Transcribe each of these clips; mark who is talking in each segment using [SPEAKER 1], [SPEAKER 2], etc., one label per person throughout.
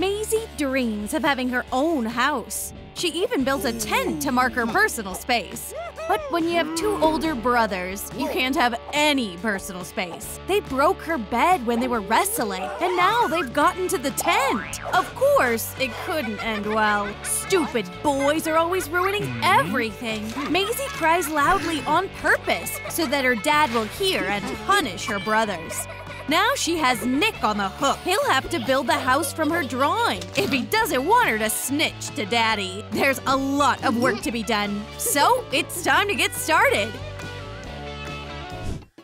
[SPEAKER 1] Maisie dreams of having her own house. She even built a tent to mark her personal space. But when you have two older brothers, you can't have any personal space. They broke her bed when they were wrestling, and now they've gotten to the tent. Of course, it couldn't end well. Stupid boys are always ruining mm-hmm. everything. Maisie cries loudly on purpose so that her dad will hear and punish her brothers. Now she has Nick on the hook. He'll have to build the house from her drawing if he doesn't want her to snitch to Daddy. There's a lot of work to be done, so it's time to get started.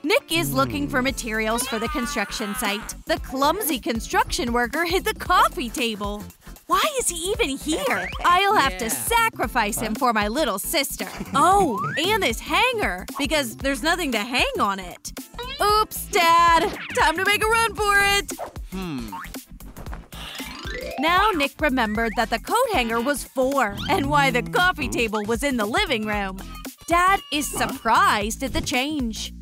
[SPEAKER 1] Nick is looking for materials for the construction site. The clumsy construction worker hit the coffee table. Why is he even here? I'll have to sacrifice him for my little sister. Oh, and this hanger, because there's nothing to hang on it. Oops, Dad! Time to make a run for it! Hmm. Now Nick remembered that the coat hanger was four and why the coffee table was in the living room. Dad is surprised at the change.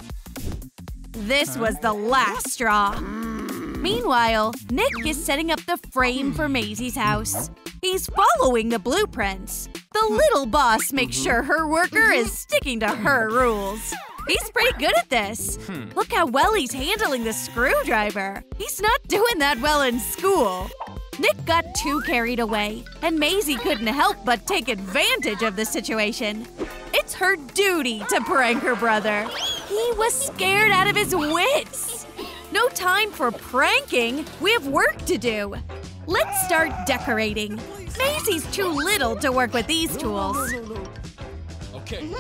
[SPEAKER 1] This was the last straw. Meanwhile, Nick is setting up the frame for Maisie's house. He's following the blueprints. The little boss makes sure her worker is sticking to her rules. He's pretty good at this. Hmm. Look how well he's handling the screwdriver. He's not doing that well in school. Nick got too carried away, and Maisie couldn't help but take advantage of the situation. It's her duty to prank her brother. He was scared out of his wits. No time for pranking. We have work to do. Let's start decorating. Maisie's too little to work with these tools.
[SPEAKER 2] Okay.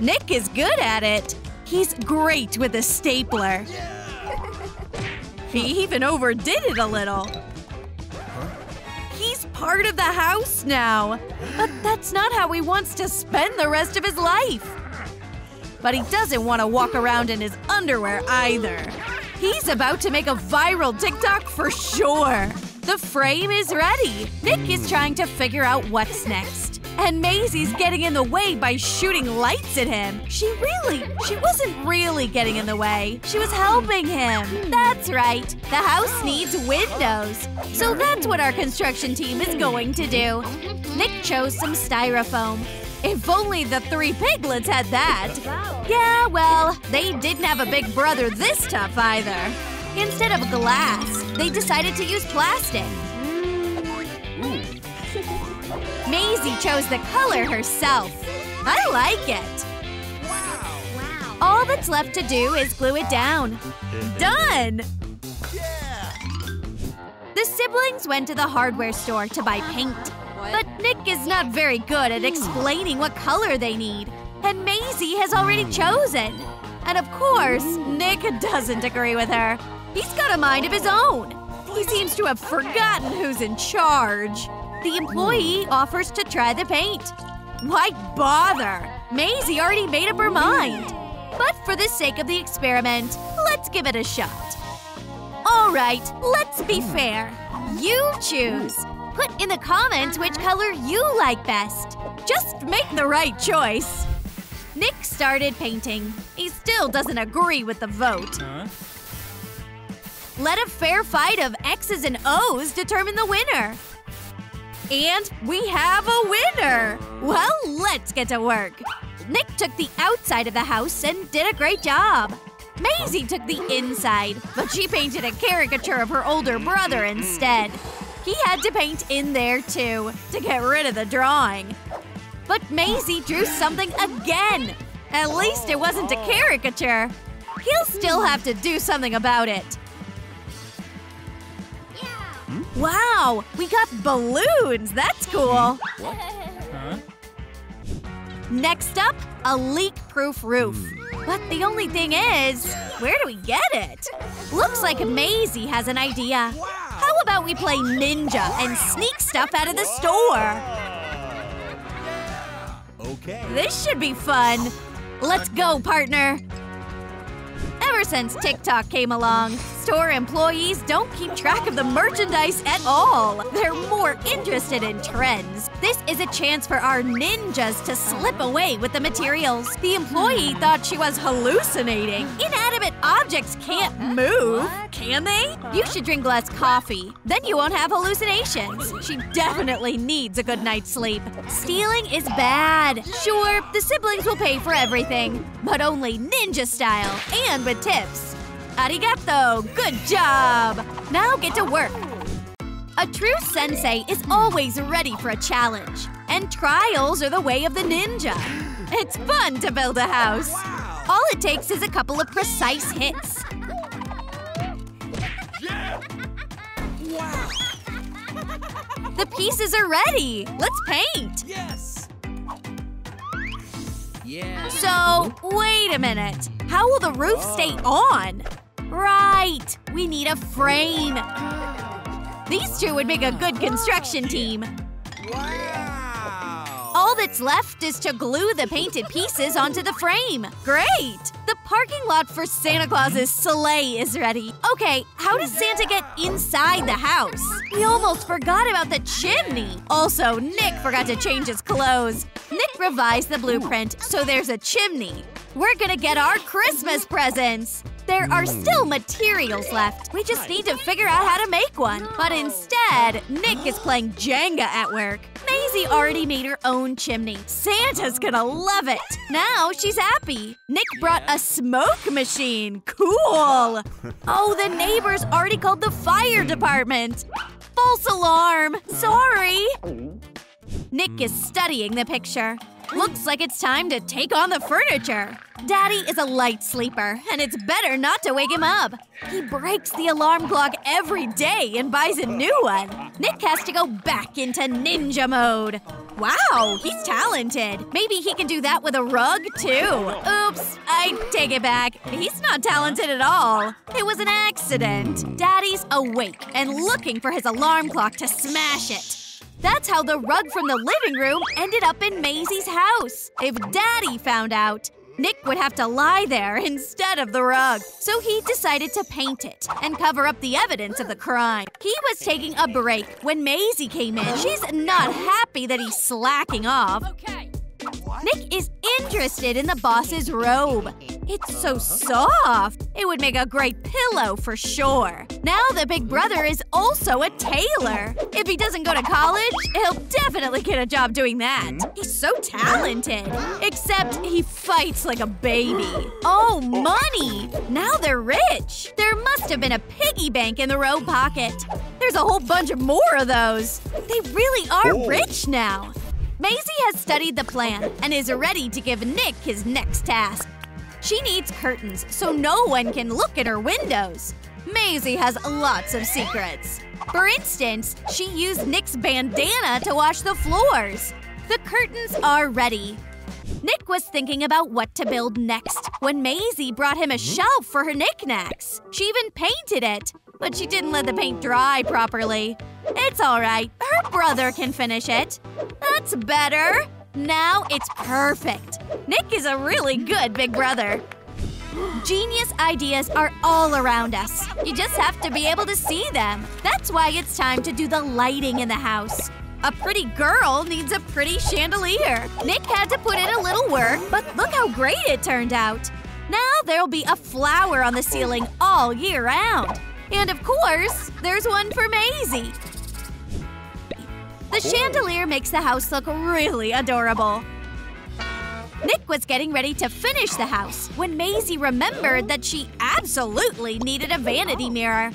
[SPEAKER 1] Nick is good at it. He's great with a stapler. He even overdid it a little. He's part of the house now. But that's not how he wants to spend the rest of his life. But he doesn't want to walk around in his underwear either. He's about to make a viral TikTok for sure. The frame is ready. Nick is trying to figure out what's next. And Maisie's getting in the way by shooting lights at him. She really, she wasn't really getting in the way. She was helping him. That's right. The house needs windows. So that's what our construction team is going to do. Nick chose some styrofoam. If only the three piglets had that. Yeah, well, they didn't have a big brother this tough either. Instead of glass, they decided to use plastic. Maisie chose the color herself. I like it. Wow. wow. All that's left to do is glue it down. Done! Yeah. The siblings went to the hardware store to buy paint. But Nick is not very good at explaining what color they need. And Maisie has already chosen. And of course, Nick doesn't agree with her. He's got a mind of his own. He seems to have forgotten who's in charge. The employee offers to try the paint. Why bother? Maisie already made up her mind. But for the sake of the experiment, let's give it a shot. All right, let's be hmm. fair. You choose. Put in the comments which color you like best. Just make the right choice. Nick started painting. He still doesn't agree with the vote.
[SPEAKER 2] Huh?
[SPEAKER 1] Let a fair fight of X's and O's determine the winner. And we have a winner! Well, let's get to work. Nick took the outside of the house and did a great job. Maisie took the inside, but she painted a caricature of her older brother instead. He had to paint in there too, to get rid of the drawing. But Maisie drew something again! At least it wasn't a caricature. He'll still have to do something about it. Wow, we got balloons! That's cool!
[SPEAKER 2] Huh?
[SPEAKER 1] Next up, a leak-proof roof. Hmm. But the only thing is, where do we get it? Looks like Maisie has an idea. How about we play ninja and sneak stuff out of the store?
[SPEAKER 2] Okay.
[SPEAKER 1] This should be fun. Let's go, partner. Ever since TikTok came along, store employees don't keep track of the merchandise at all. They're more interested in trends. This is a chance for our ninjas to slip away with the materials. The employee thought she was hallucinating. Inanimate objects can't move, can they? You should drink less coffee. Then you won't have hallucinations. She definitely needs a good night's sleep. Stealing is bad. Sure, the siblings will pay for everything, but only ninja style and with tips. Arigato! Good job! Now get to work. A true sensei is always ready for a challenge, and trials are the way of the ninja. It's fun to build a house. All it takes is a couple of precise hits. The pieces are ready! Let's paint!
[SPEAKER 2] Yes. Yeah.
[SPEAKER 1] So, wait a minute. How will the roof oh. stay on? Right! We need a frame. These two would make a good construction team.
[SPEAKER 2] Wow.
[SPEAKER 1] All that's left is to glue the painted pieces onto the frame. Great! The parking lot for Santa Claus's sleigh is ready. Okay, how does Santa get inside the house? We almost forgot about the chimney. Also, Nick forgot to change his clothes. Nick revised the blueprint, so there's a chimney. We're gonna get our Christmas presents! There are hmm. still materials left. We just need to figure out how to make one. But instead, Nick is playing Jenga at work. Maisie already made her own chimney. Santa's gonna love it. Now she's happy. Nick brought a smoke machine. Cool. Oh, the neighbors already called the fire department. False alarm. Sorry. Nick is studying the picture. Looks like it's time to take on the furniture. Daddy is a light sleeper, and it's better not to wake him up. He breaks the alarm clock every day and buys a new one. Nick has to go back into ninja mode. Wow, he's talented. Maybe he can do that with a rug, too. Oops, I take it back. He's not talented at all. It was an accident. Daddy's awake and looking for his alarm clock to smash it. That's how the rug from the living room ended up in Maisie's house. If Daddy found out, Nick would have to lie there instead of the rug. So he decided to paint it and cover up the evidence of the crime. He was taking a break when Maisie came in. She's not happy that he's slacking off. Nick is interested in the boss's robe. It's so soft. It would make a great pillow for sure. Now the big brother is also a tailor. If he doesn't go to college, he'll definitely get a job doing that. He's so talented. Except he fights like a baby. Oh, money! Now they're rich. There must have been a piggy bank in the robe pocket. There's a whole bunch of more of those. They really are rich now. Maisie has studied the plan and is ready to give Nick his next task. She needs curtains so no one can look at her windows. Maisie has lots of secrets. For instance, she used Nick's bandana to wash the floors. The curtains are ready. Nick was thinking about what to build next when Maisie brought him a hmm? shelf for her knickknacks. She even painted it, but she didn't let the paint dry properly. It's alright, her brother can finish it. That's better. Now it's perfect. Nick is a really good big brother. Genius ideas are all around us. You just have to be able to see them. That's why it's time to do the lighting in the house. A pretty girl needs a pretty chandelier. Nick had to put in a little work, but look how great it turned out. Now there'll be a flower on the ceiling all year round. And of course, there's one for Maisie. The chandelier makes the house look really adorable. Nick was getting ready to finish the house when Maisie remembered that she absolutely needed a vanity mirror.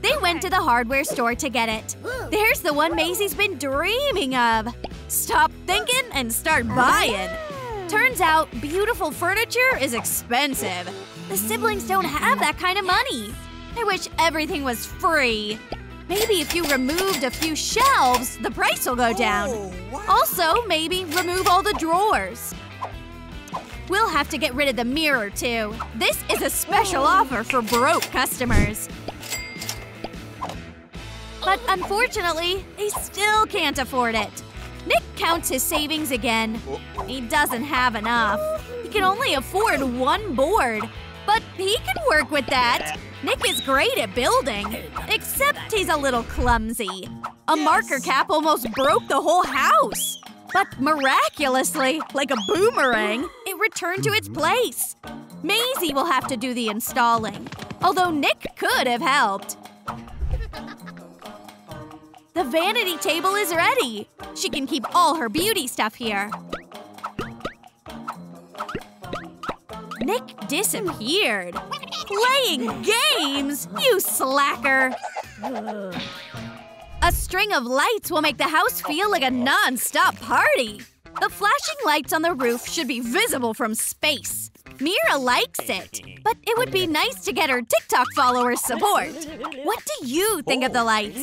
[SPEAKER 1] They went to the hardware store to get it. There's the one Maisie's been dreaming of. Stop thinking and start buying. Turns out, beautiful furniture is expensive. The siblings don't have that kind of money. I wish everything was free. Maybe if you removed a few shelves, the price will go down. Oh, also, maybe remove all the drawers. We'll have to get rid of the mirror, too. This is a special oh. offer for broke customers. But unfortunately, they still can't afford it. Nick counts his savings again. He doesn't have enough. He can only afford one board. But he can work with that. Nick is great at building, except he's a little clumsy. A marker cap almost broke the whole house. But miraculously, like a boomerang, it returned to its place. Maisie will have to do the installing, although Nick could have helped. The vanity table is ready. She can keep all her beauty stuff here. Nick disappeared. Playing games? You slacker! A string of lights will make the house feel like a non-stop party. The flashing lights on the roof should be visible from space. Mira likes it, but it would be nice to get her TikTok followers support. What do you think of the lights?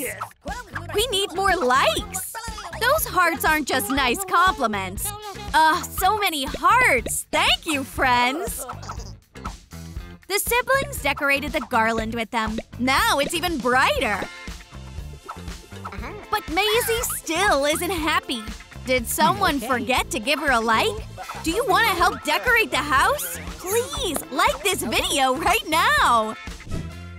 [SPEAKER 1] We need more likes! Those hearts aren't just nice compliments. Ugh, so many hearts! Thank you, friends! The siblings decorated the garland with them. Now it's even brighter. But Maisie still isn't happy. Did someone forget to give her a like? Do you want to help decorate the house? Please, like this video right now!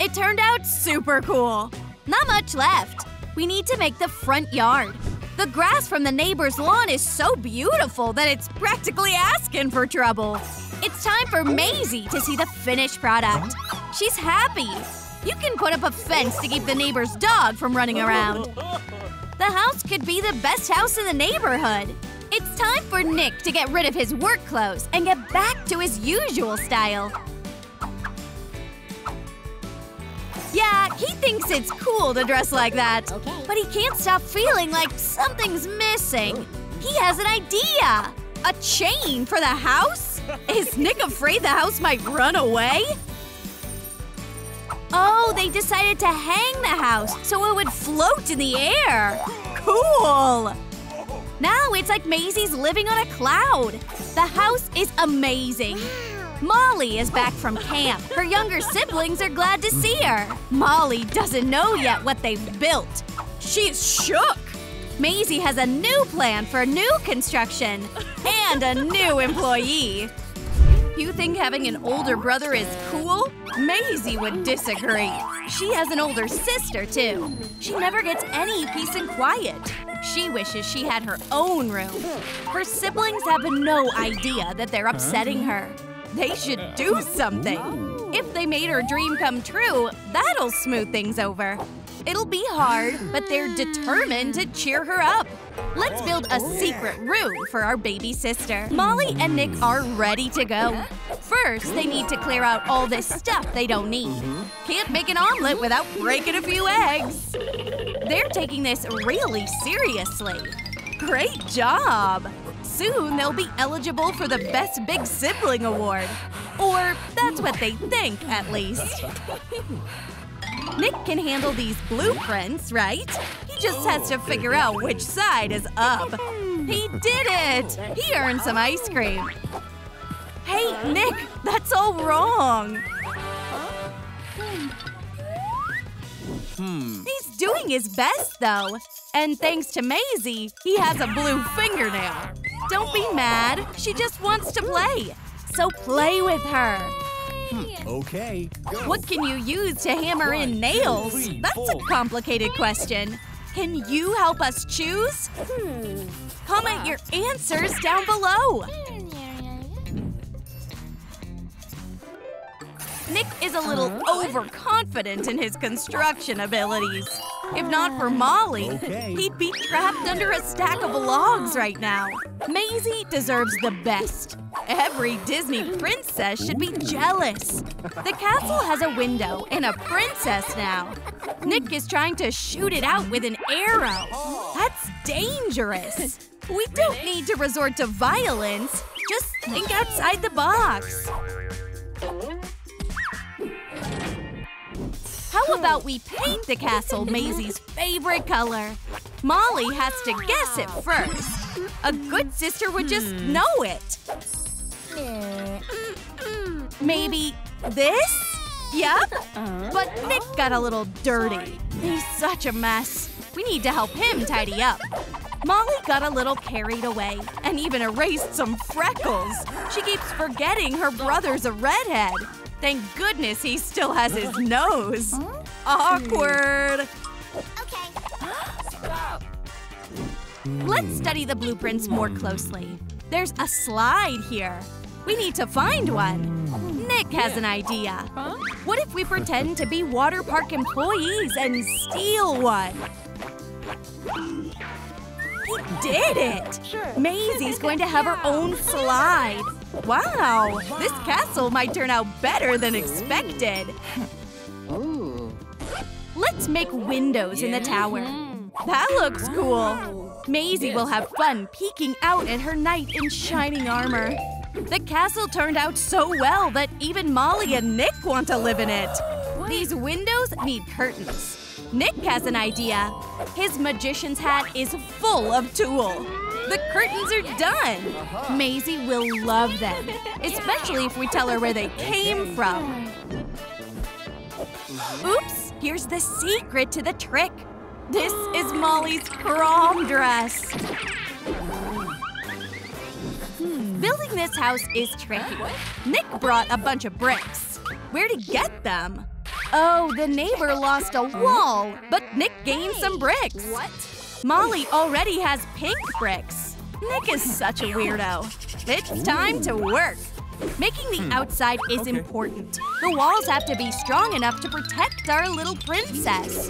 [SPEAKER 1] It turned out super cool. Not much left. We need to make the front yard. The grass from the neighbor's lawn is so beautiful that it's practically asking for trouble. It's time for Maisie to see the finished product. She's happy. You can put up a fence to keep the neighbor's dog from running around. The house could be the best house in the neighborhood. It's time for Nick to get rid of his work clothes and get back to his usual style. Yeah, he thinks it's cool to dress like that.
[SPEAKER 3] Okay.
[SPEAKER 1] But he can't stop feeling like something's missing. Oh. He has an idea! A chain for the house? Is Nick afraid the house might run away? Oh, they decided to hang the house so it would float in the air. Cool! Now it's like Maisie's living on a cloud. The house is amazing. Molly is back from camp. Her younger siblings are glad to see her. Molly doesn't know yet what they've built. She's shook. Maisie has a new plan for new construction and a new employee. You think having an older brother is cool? Maisie would disagree. She has an older sister, too. She never gets any peace and quiet. She wishes she had her own room. Her siblings have no idea that they're upsetting her. They should do something. If they made her dream come true, that'll smooth things over. It'll be hard, but they're determined to cheer her up. Let's build a secret room for our baby sister. Molly and Nick are ready to go. First, they need to clear out all this stuff they don't need. Mm-hmm. Can't make an omelet without breaking a few eggs. They're taking this really seriously. Great job! Soon they'll be eligible for the Best Big Sibling Award. Or that's what they think, at least. Nick can handle these blueprints, right? He just has to figure out which side is up. He did it! He earned some ice cream. Hey, Nick, that's all wrong. Hmm. He's doing his best, though. And thanks to Maisie, he has a blue fingernail. Don't be mad. She just wants to play. So play with her.
[SPEAKER 2] Okay.
[SPEAKER 1] What can you use to hammer in nails? That's a complicated question. Can you help us choose? Hmm. Comment your answers down below. Nick is a little overconfident in his construction abilities. If not for Molly,
[SPEAKER 2] Okay.
[SPEAKER 1] he'd be trapped under a stack of logs right now. Maisie deserves the best. Every Disney princess should be jealous. The castle has a window and a princess now. Nick is trying to shoot it out with an arrow. That's dangerous. We don't need to resort to violence. Just think outside the box. How about we paint the castle Maisie's favorite color? Molly has to guess it first. A good sister would just hmm. know it. Maybe this? Yep. Uh-huh. But Nick got a little dirty. He's such a mess. We need to help him tidy up. Molly got a little carried away and even erased some freckles. She keeps forgetting her brother's a redhead. Thank goodness he still has his nose. Awkward. Okay. Let's study the blueprints more closely. There's a slide here. We need to find one. Nick has an idea. What if we pretend to be water park employees and steal one? He did it! Maisie's going to have her own slide. Wow, this castle might turn out better than expected. Let's make windows in the tower. That looks cool. Maisie will have fun peeking out at her knight in shining armor. The castle turned out so well that even Molly and Nick want to live in it. These windows need curtains. Nick has an idea. His magician's hat is full of tulle. The curtains are done. Uh-huh. Maisie will love them, especially if we tell her where they came from. Oops, here's the secret to the trick. This is Molly's prom dress. Hmm. Building this house is tricky. Nick brought a bunch of bricks. Where'd he get them? Oh, the neighbor lost a wall, but Nick gained some bricks. What? Molly already has pink bricks. Nick is such a weirdo. It's time to work. Making the hmm. outside is important. The walls have to be strong enough to protect our little princess.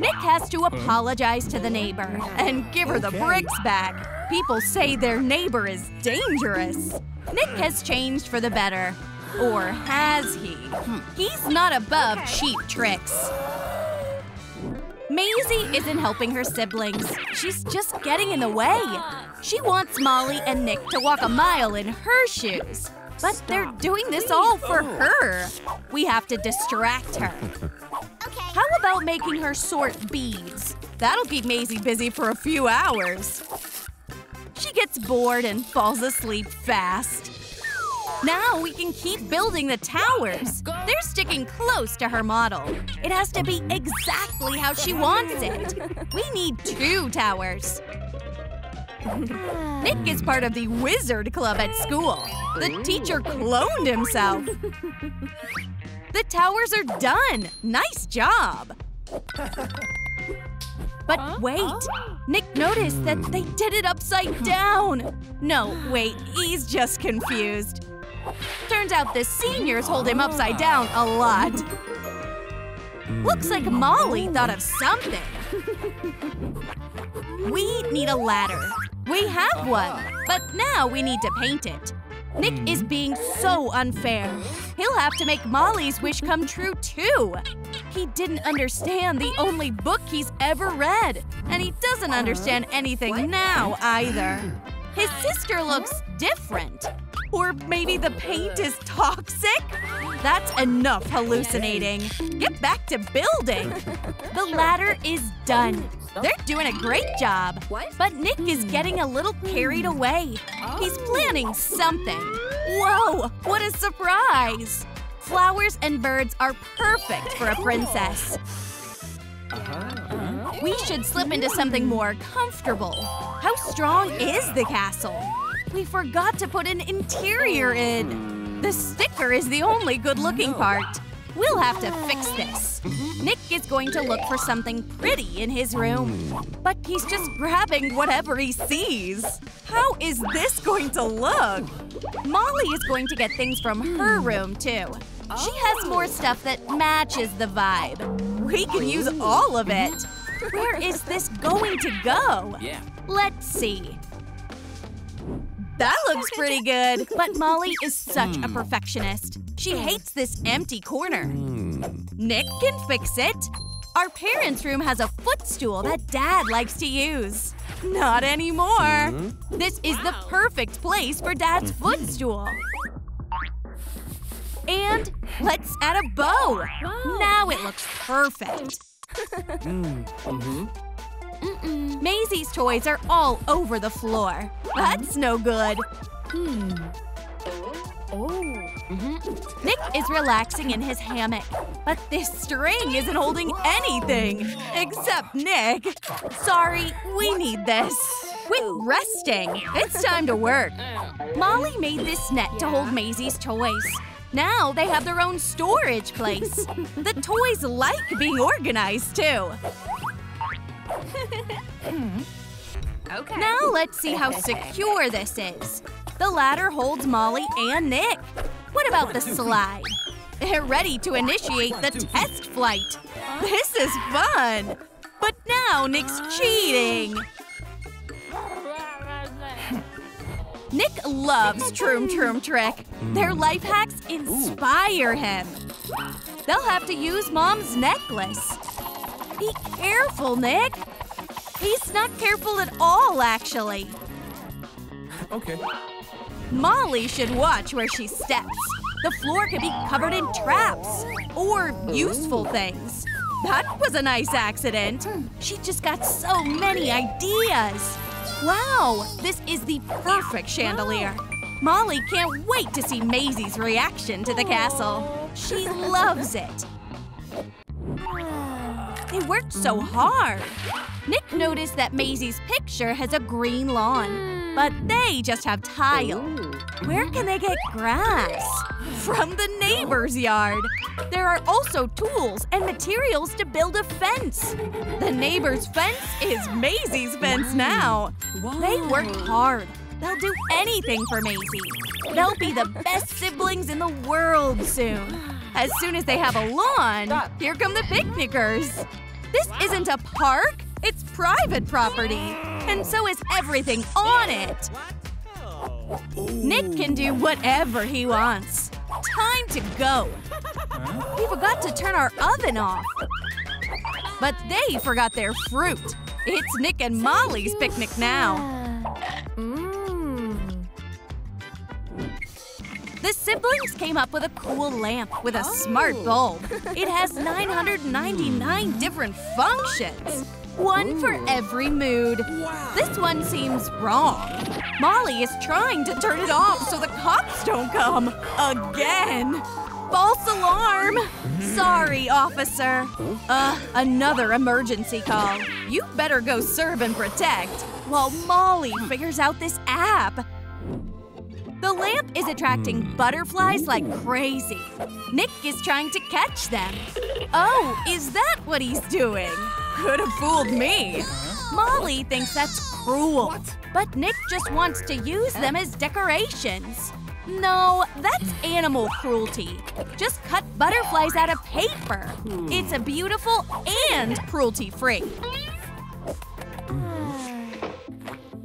[SPEAKER 1] Nick has to uh-huh. apologize to the neighbor and give her the bricks back. People say their neighbor is dangerous. Nick has changed for the better. Or has he? Hmm. He's not above cheap tricks. Maisie isn't helping her siblings. She's just getting in the way. She wants Molly and Nick to walk a mile in her shoes. But they're doing this all for oh. her. We have to distract her. How about making her sort beads? That'll keep Maisie busy for a few hours. She gets bored and falls asleep fast. Now we can keep building the towers. They're sticking close to her model. It has to be exactly how she wants it. We need two towers. Nick is part of the wizard club at school. The teacher cloned himself. The towers are done. Nice job. But wait, oh. Nick noticed that they did it upside down. No, wait, he's just confused. Turns out the seniors hold him upside down a lot. Looks like Molly thought of something. We need a ladder. We have one, but now we need to paint it. Nick is being so unfair. He'll have to make Molly's wish come true, too. He didn't understand the only book he's ever read, and he doesn't understand anything now either. His sister looks different. Or maybe the paint is toxic? That's enough hallucinating. Get back to building. The ladder is done. Oh. They're doing a great job. But Nick is getting a little carried away. He's oh. planning something. Whoa, what a surprise! Flowers and birds are perfect for a princess. We should slip into something more comfortable. How strong is the castle? We forgot to put an interior in. The sticker is the only good-looking part. We'll have to fix this. Nick is going to look for something pretty in his room. But he's just grabbing whatever he sees. How is this going to look? Molly is going to get things from her hmm. room, too. She has more oh. stuff that matches the vibe. We can use all of it. Mm-hmm. Where is this going to go?
[SPEAKER 2] Yeah.
[SPEAKER 1] Let's see. That looks pretty good. But Molly is such a hmm. perfectionist. She hates this empty corner. Hmm. Nick can fix it. Our parents' room has a footstool that Dad likes to use. Not anymore. Hmm. This is the perfect place for Dad's mm-hmm. footstool. And let's add a bow. Now it looks perfect. Maisie's toys are all over the floor. That's no good. Hmm. Oh. -hmm. Nick is relaxing in his hammock, but this string isn't holding anything except Nick. Sorry, we need this. Quit resting. It's time to work. Molly made this net to hold Maisie's toys. Now they have their own storage place. the toys like being organized, too.
[SPEAKER 3] Okay.
[SPEAKER 1] Now let's see how secure this is. The ladder holds Molly and Nick. What about the slide? They're ready to initiate the test flight. This is fun! But now Nick's cheating! Nick loves Troom Troom Trick. Their life hacks inspire him. They'll have to use Mom's necklace. Be careful, Nick. He's not careful at all, actually.
[SPEAKER 2] Okay.
[SPEAKER 1] Molly should watch where she steps. The floor could be covered in traps or useful things. That was a nice accident. She just got so many ideas. Wow, this is the perfect chandelier. Molly can't wait to see Maisie's reaction to the castle. She loves it. They worked so hard. Nick noticed that Maisie's picture has a green lawn, but they just have tile. Where can they get grass? From the neighbor's yard. There are also tools and materials to build a fence. The neighbor's fence is Maisie's fence now. They worked hard. They'll do anything for Maisie. They'll be the best siblings in the world soon. As soon as they have a lawn, here come the picnickers. This isn't a park, it's private property. And so is everything on it. Nick can do whatever he wants. Time to go. We forgot to turn our oven off. But they forgot their fruit. It's Nick and Molly's picnic now. Mm. The siblings came up with a cool lamp with a smart oh. bulb. It has 999 different functions. One for every mood. This one seems wrong. Molly is trying to turn it off so the cops don't come. Again. False alarm. Sorry, officer. Uh, another emergency call. You better go serve and protect while Molly figures out this app. The lamp is attracting butterflies like crazy. Nick is trying to catch them. Oh, is that what he's doing? Could have fooled me. Molly thinks that's cruel. But Nick just wants to use them as decorations. No, that's animal cruelty. Just cut butterflies out of paper. It's a beautiful and cruelty-free.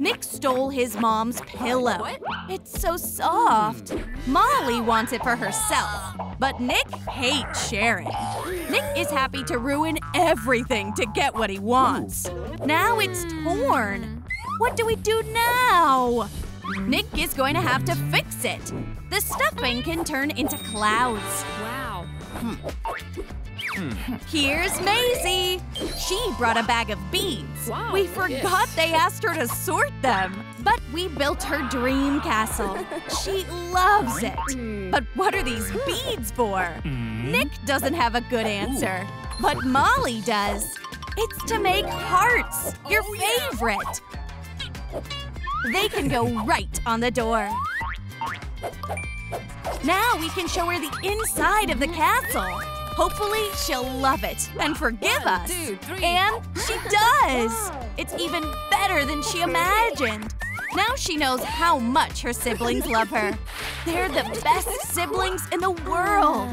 [SPEAKER 1] Nick stole his mom's pillow. It's so soft. Molly wants it for herself, but Nick hates sharing. Nick is happy to ruin everything to get what he wants. Now it's torn. What do we do now? Nick is going to have to fix it. The stuffing can turn into clouds.
[SPEAKER 3] Wow. Hmm.
[SPEAKER 1] Here's Maisie. She brought a bag of beads.
[SPEAKER 3] Wow,
[SPEAKER 1] we forgot they asked her to sort them. But we built her dream castle. She loves it. But what are these beads for? Mm-hmm. Nick doesn't have a good answer. But Molly does. It's to make hearts. Oh, your favorite. They can go right on the door. Now we can show her the inside of the castle. Hopefully, she'll love it and forgive us.
[SPEAKER 3] two, three.
[SPEAKER 1] And she does! It's even better than she imagined. Now she knows how much her siblings love her. They're the best siblings in the world.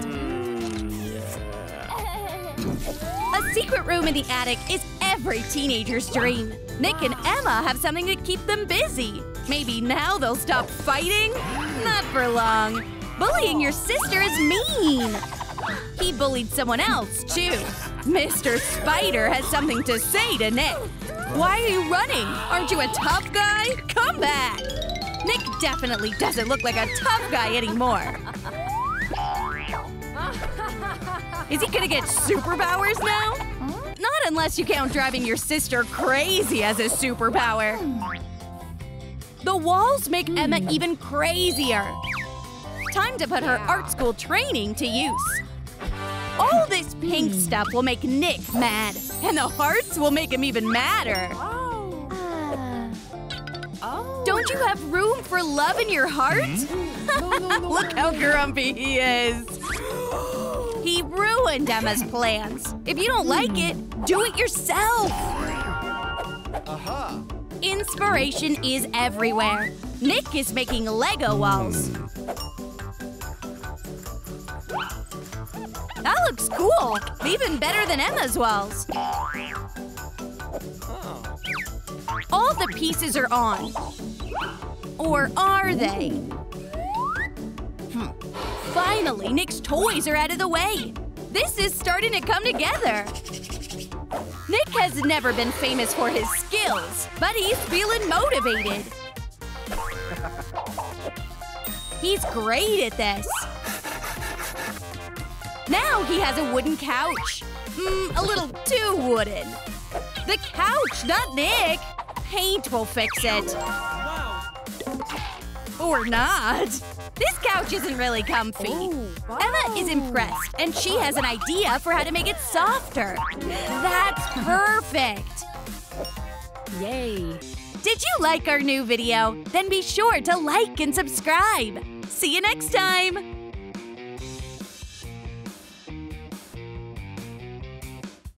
[SPEAKER 1] A secret room in the attic is every teenager's dream. Nick and Emma have something to keep them busy. Maybe now they'll stop fighting? Not for long. Bullying your sister is mean. He bullied someone else, too. Mr. Spider has something to say to Nick. Why are you running? Aren't you a tough guy? Come back! Nick definitely doesn't look like a tough guy anymore. Is he gonna get superpowers now? Not unless you count driving your sister crazy as a superpower. The walls make Emma even crazier. Time to put her art school training to use. All this pink hmm. stuff will make Nick mad, and the hearts will make him even madder. Uh.
[SPEAKER 3] Oh.
[SPEAKER 1] Don't Don't you have room for love in your heart? Hmm? Look how grumpy he is. He ruined Emma's plans. If you don't like it, do it yourself.
[SPEAKER 2] Aha.
[SPEAKER 1] Inspiration is everywhere. Nick is making Lego walls. Looks cool! Even better than Emma's walls. All the pieces are on. Or are they? Hmm. Finally, Nick's toys are out of the way. This is starting to come together. Nick has never been famous for his skills, but he's feeling motivated. He's great at this. Now he has a wooden couch. Mmm, a little too wooden. The couch, not Nick. Paint will fix it. Or not. This couch isn't really comfy. Emma is impressed, and she has an idea for how to make it softer. That's perfect!
[SPEAKER 3] Yay.
[SPEAKER 1] Did you like our new video? Then be sure to like and subscribe. See you next time!